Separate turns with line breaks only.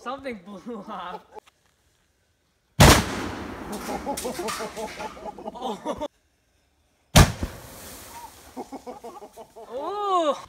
Something blew up. oh. oh.